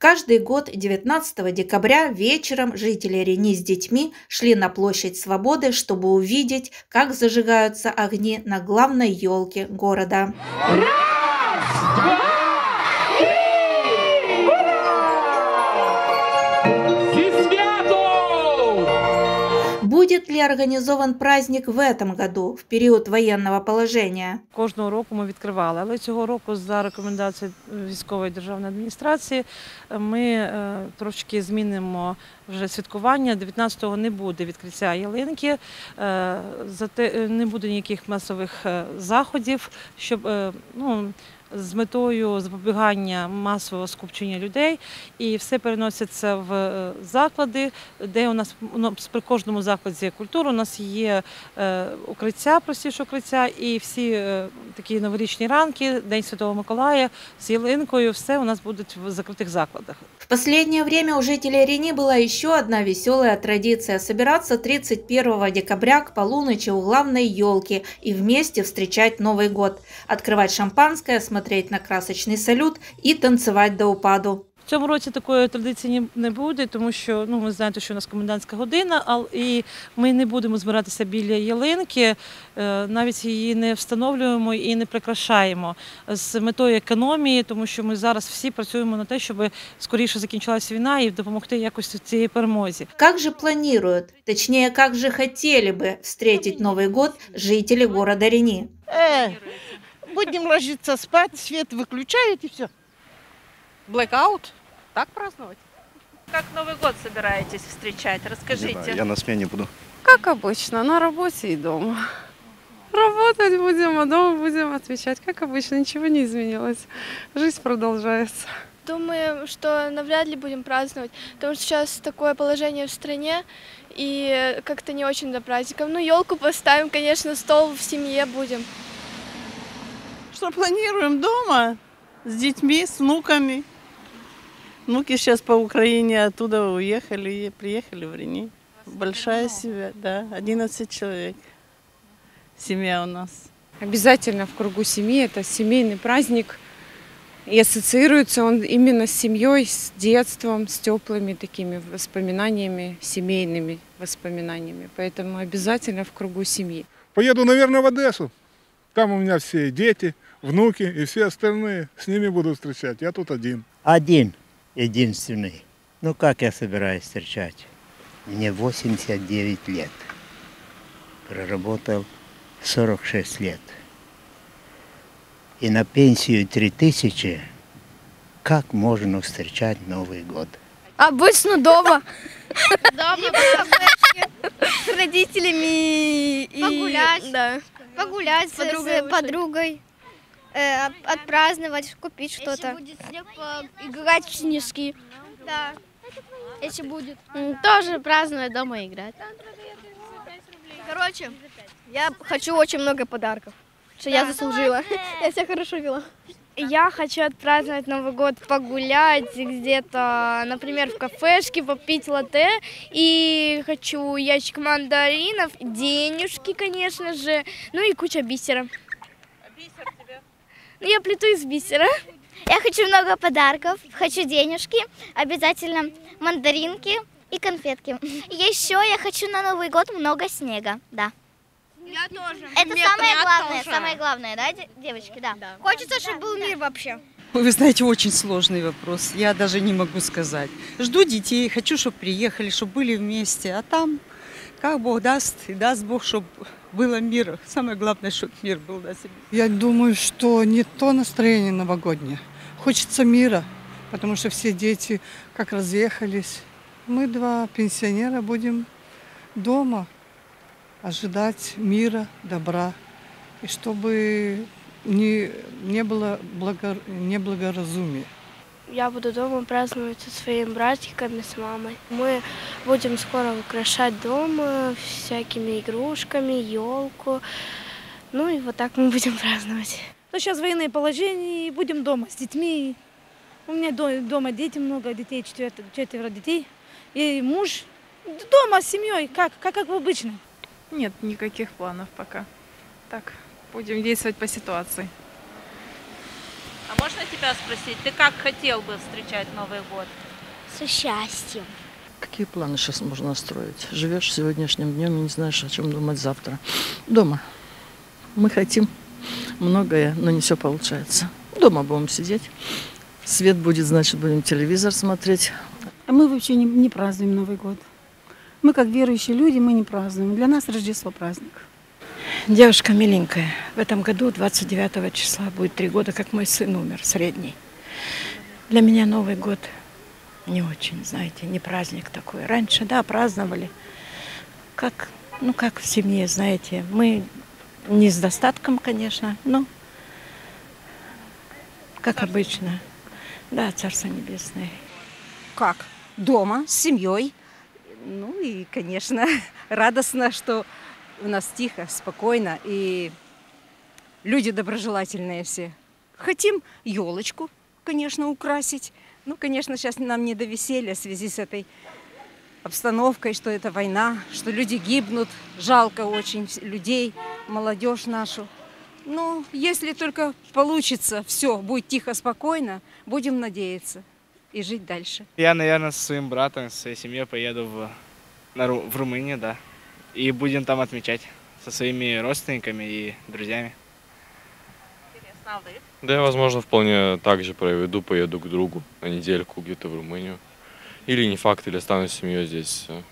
Каждый год 19 декабря вечером жители Рени с детьми шли на площадь Свободы, чтобы увидеть, как зажигаются огни на главной елке города. Раз, Будет ли организован праздник в этом году, в період воєнного положення? Кожного року ми відкривали, але цього року за рекомендацією військової державної адміністрації ми е, трошки змінимо вже святкування. 19-го не буде відкриття ялинки, е, зате е, не буде ніяких масових заходів, щоб ну з метою запобігання масового скупчення людей, і все переноситься в е, заклади, де у нас ну, при кожному закладі є культура. У нас є е, укриття, простіше укриття, і всі е, такі новорічні ранки, День Святого Миколая з ялинкою, все у нас будуть в закритих закладах. В последнее время у жителей Рени была еще одна веселая традиция – собираться 31 декабря к полуночи у главной елки и вместе встречать Новый год, открывать шампанское, смотреть смотреть на красочний салют і танцювати до упаду. В цьому році такої традиції не буде, тому що ну ви знаєте, що у нас комендантська година, але і ми не будемо збиратися біля ялинки, е, навіть її не встановлюємо і не прикрашаємо з метою економії, тому що ми зараз всі працюємо на те, щоб скоріше закінчилася війна і допомогти якось цієї перемозі. Як же планують, точніше, як же хотіли би встретить Новий год жителі города Рені? Е, Будем ложиться спать, свет выключают и все. Блэкаут. Так праздновать. Как Новый год собираетесь встречать? Расскажите. Я на смене буду. Как обычно, на работе и дома. Работать будем, а дома будем отвечать. Как обычно, ничего не изменилось. Жизнь продолжается. Думаю, что навряд ли будем праздновать, потому что сейчас такое положение в стране, и как-то не очень до праздников. Ну, елку поставим, конечно, стол в семье будем что планируем дома с детьми, с внуками. Внуки сейчас по Украине оттуда уехали и приехали в Рени. Большая семья, да, 11 человек. Семья у нас. Обязательно в кругу семьи. Это семейный праздник. И ассоциируется он именно с семьей, с детством, с теплыми такими воспоминаниями, семейными воспоминаниями. Поэтому обязательно в кругу семьи. Поеду, наверное, в Одессу. Там у меня все дети, внуки и все остальные. С ними буду встречать. Я тут один. Один, единственный. Ну как я собираюсь встречать? Мне 89 лет. Проработал 46 лет. И на пенсию 3000 как можно встречать Новый год? Обычно дома. Дома, с родителями. Погулять. Да. Погулять с подругой. Э, отпраздновать, купить что-то. Если будет снег, играть в снежки. Да. Если будет. Тоже праздновать дома играть. Короче, я хочу очень много подарков, что я заслужила. Я себя хорошо вела. Я хочу отпраздновать Новый год, погулять где-то, например, в кафешке, попить латте. И хочу ящик мандаринов, денежки, конечно же, ну и куча бисера. А бисер тебе? Ну, я плету из бисера. Я хочу много подарков, хочу денежки, обязательно мандаринки и конфетки. Еще я хочу на Новый год много снега, да. Я тоже. Это Нет, самое главное, тоже. самое главное, да, девочки, да. да. Хочется, чтобы был мир вообще. Вы знаете, очень сложный вопрос. Я даже не могу сказать. Жду детей, хочу, чтобы приехали, чтобы были вместе. А там, как Бог даст, и даст Бог, чтобы было мир. Самое главное, чтобы мир был на себе. Я думаю, что не то настроение новогоднее. Хочется мира, потому что все дети как разъехались. Мы два пенсионера будем дома ожидать мира, добра. И чтобы не, не было благо, неблагоразумия. Я буду дома праздновать со своими братиками, с мамой. Мы будем скоро украшать дом всякими игрушками, елку. Ну и вот так мы будем праздновать. Ну, сейчас военное положение, и будем дома с детьми. У меня дома дети много, детей, четверо, четверо детей. И муж дома с семьей, как, как, как обычно. Нет никаких планов пока. Так, будем действовать по ситуации. А можно тебя спросить, ты как хотел бы встречать Новый год? С счастьем. Какие планы сейчас можно строить? Живешь сегодняшним днем и не знаешь, о чем думать завтра. Дома. Мы хотим многое, но не все получается. Дома будем сидеть. Свет будет, значит, будем телевизор смотреть. А мы вообще не, не празднуем Новый год. Мы, как верующие люди, мы не празднуем. Для нас Рождество праздник. Девушка миленькая, в этом году 29 числа будет три года, как мой сын умер, средний. Для меня Новый год не очень, знаете, не праздник такой. Раньше, да, праздновали. Как, ну, как в семье, знаете. Мы не с достатком, конечно, но как обычно. Да, Царство Небесное. Как? Дома, с семьей. Ну и, конечно, радостно, что у нас тихо, спокойно и люди доброжелательные все. Хотим елочку, конечно, украсить. Ну, конечно, сейчас нам не до веселья в связи с этой обстановкой, что это война, что люди гибнут. Жалко очень людей, молодежь нашу. Ну, если только получится, все, будет тихо, спокойно, будем надеяться и жить дальше. Я, наверное, со своим братом, со своей семьей поеду в, в Румынию, да. И будем там отмечать со своими родственниками и друзьями. Интересно, а вы? Да, я, возможно, вполне так же проведу, поеду к другу на недельку где-то в Румынию. Или не факт, или останусь с семьей здесь, э,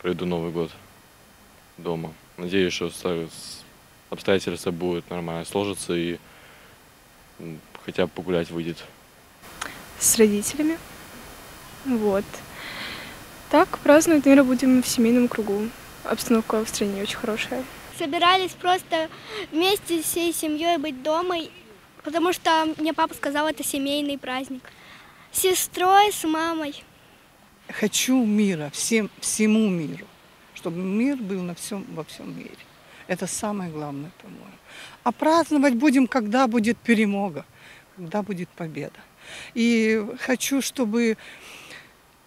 проведу Новый год дома. Надеюсь, что обстоятельства будут нормально сложатся и хотя бы погулять выйдет. с родителями. Вот. Так, праздновать, наверное, будем в семейном кругу. Обстановка в стране очень хорошая. Собирались просто вместе всей семьей быть дома, потому что мне папа сказал, это семейный праздник. С сестрой, с мамой. Хочу мира всем, всему миру, чтобы мир был на всем, во всем мире. Это самое главное, по-моему. А праздновать будем, когда будет перемога, когда будет победа. И хочу, чтобы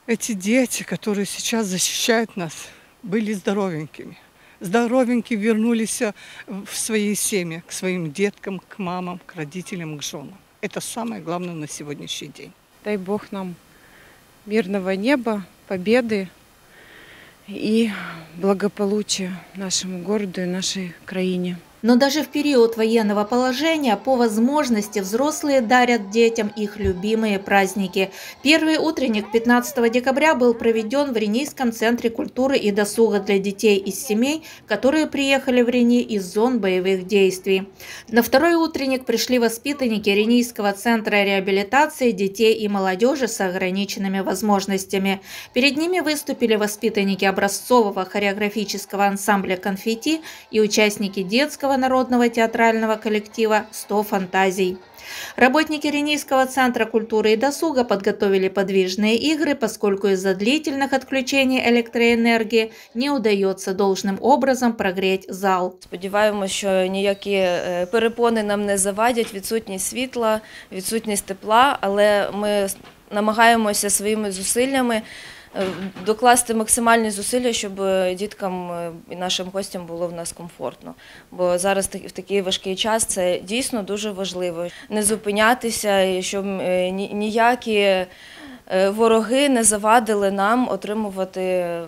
эти дети, которые сейчас защищают нас, были здоровенькими. Здоровенькие вернулись э, в свои семьи, к своим деткам, к мамам, к родителям, к женам. Это самое главное на сегодняшний день. Дай Бог нам мирного неба, победы и благополучия нашему городу и нашей краине. Но даже в период военного положения по возможности взрослые дарят детям их любимые праздники. Первый утренник 15 декабря был проведен в Ренийском центре культуры и досуга для детей из семей, которые приехали в Рени из зон боевых действий. На второй утренник пришли воспитанники Ренийского центра реабилитации детей и молодежи с ограниченными возможностями. Перед ними выступили воспитанники образцового хореографического ансамбля «Конфетти» и участники детского народного театрального коллектива «100 фантазий». Работники Ренийского центра культуры и досуга подготовили подвижные игры, поскольку из-за длительных отключений електроенергії не удается должным образом прогреть зал. Сподіваємося, що ніякі е, перепони нам не завадять, відсутність світла, відсутність тепла, але ми намагаємося своїми зусиллями е, Докласти максимальні зусилля, щоб е, діткам е, і нашим гостям було в нас комфортно. Бо зараз в такий важкий час це дійсно дуже важливо. Не зупинятися, і щоб е, ніякі е, вороги не завадили нам отримувати е,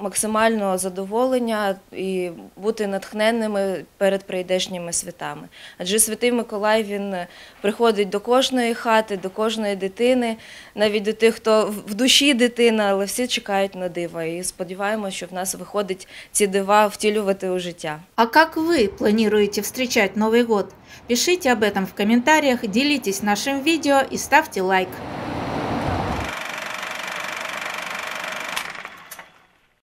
максимального задоволення і бути натхненними перед прийдешніми святами. Адже Святий Миколай він приходить до кожної хати, до кожної дитини, навіть до тих, хто в- в душі дитина, але всі чекають на дива. І сподіваємося, що в нас виходить ці дива втілювати у життя. А как вы планируете встречать Новый год? Пишите об этом в комментариях, делитесь нашим видео и ставьте лайк.